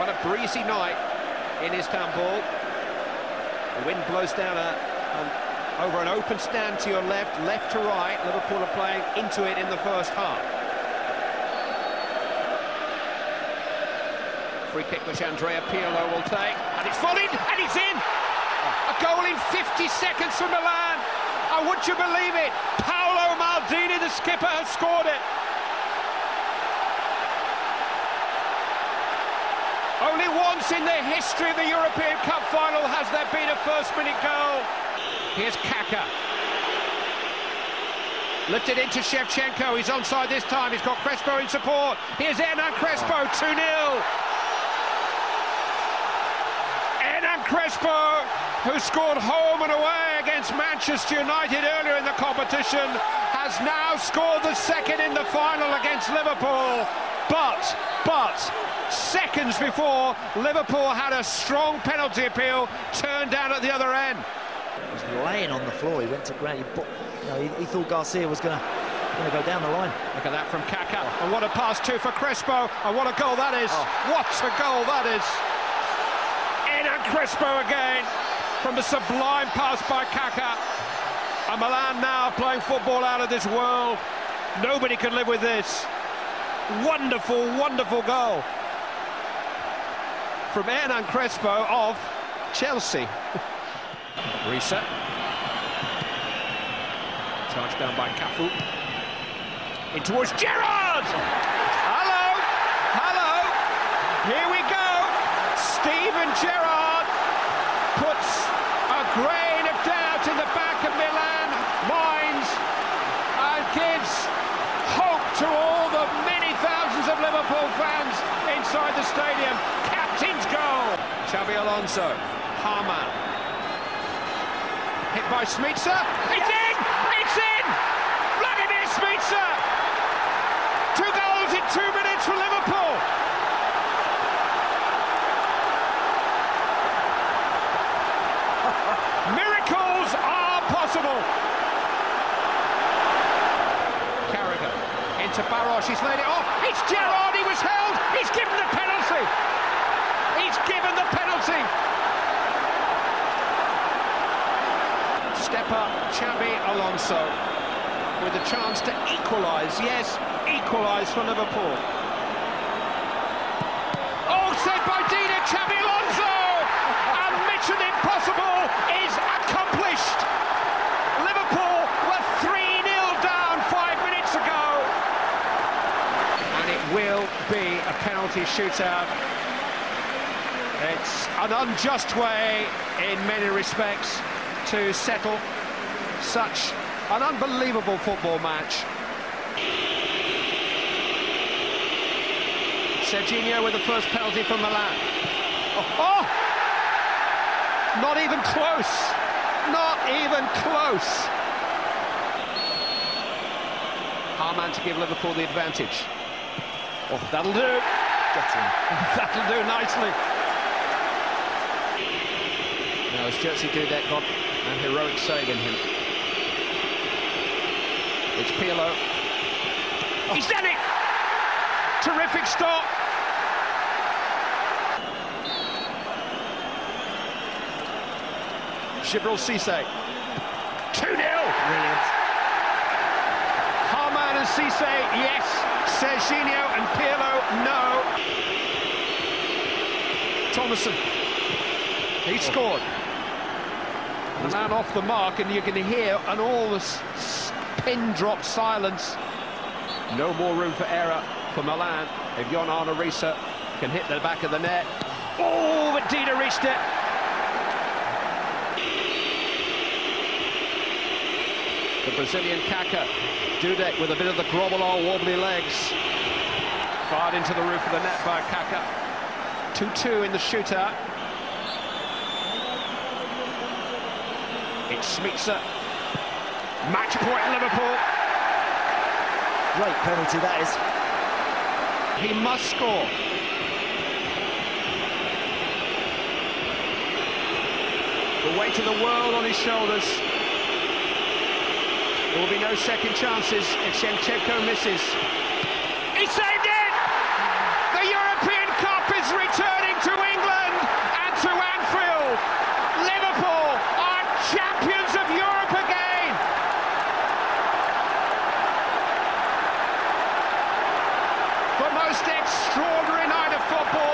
quite a breezy night in Istanbul. The wind blows down a, a, over an open stand to your left, left to right. Liverpool are playing into it in the first half. Free kick which Andrea Pirlo will take, and it's volleyed, and it's in! A goal in 50 seconds for Milan. Oh, would you believe it? Paolo Maldini, the skipper, has scored it. Only once in the history of the European Cup final has there been a first-minute goal. Here's Kaka. Lifted into Shevchenko. He's onside this time. He's got Crespo in support. Here's Hernan Crespo, ah. 2-0. Hernan Crespo, who scored home and away against Manchester United earlier in the competition, has now scored the second in the final against Liverpool. But, but, seconds before, Liverpool had a strong penalty appeal turned down at the other end. He was laying on the floor. He went to ground. He, you know, he, he thought Garcia was going to going to go down the line. Look at that from Kaka. Oh. And what a pass too for Crespo. And what a goal that is. Oh. What a goal that is. In and Crespo again from the sublime pass by Kaka. And Milan now playing football out of this world. Nobody can live with this. Wonderful, wonderful goal from Hernan Crespo of Chelsea. Reset. Charged down by Cafu. In towards Gerrard! Hello! Hello! Here we go! Steven Gerrard puts a grain of doubt in the back of Milan minds and gives hope to all the many thousands of Liverpool fans inside the stadium. Xabi Alonso, Hamann. Hit by Smicer. It's in! It's in! Vladimir Smicer! Two goals in two minutes for Liverpool. Miracles are possible. Carragher into Baros. He's laid it off. It's Gerrard. He was held. He's given the penalty. He's given the penalty. Up, Xabi Alonso with a chance to equalise. Yes, equalise for Liverpool. Oh, saved by Dida, Xabi Alonso! and mission impossible is accomplished. Liverpool were 3-0 down five minutes ago. And it will be a penalty shootout. It's an unjust way, in many respects, to settle such an unbelievable football match. Serginho with the first penalty from Milan. Oh, oh! Not even close. Not even close. Hamann to give Liverpool the advantage. Oh, that'll do. That'll do nicely. Now, as Jerzy Dudek got an heroic save in him. It's Pirlo. Oh. He's done it! Terrific stop. Djibril Cisse. 2-0. Brilliant. Hamann and Cisse, yes. Serginho and Pirlo, no. Tomasson. He oh. scored. The man off the mark, and you can hear an all this pin drop silence. No more room for error for Milan. If Jon Arne Riise can hit the back of the net. Oh, but Dida reached it. The Brazilian Kaka. Dudek with a bit of the Grobbelaar, wobbly legs. Fired into the roof of the net by Kaka. 2-2 in the shootout. It's Smicer. Match point Liverpool. Great penalty that is. He must score. The weight of the world on his shoulders. There will be no second chances if Shevchenko misses. He saved it! The European Cup is returning most extraordinary night of football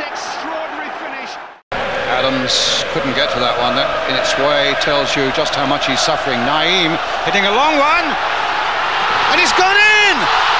extraordinary finish. Adams couldn't get to that one. That, in its way, tells you just how much he's suffering. Naeem hitting a long one, and it's gone in!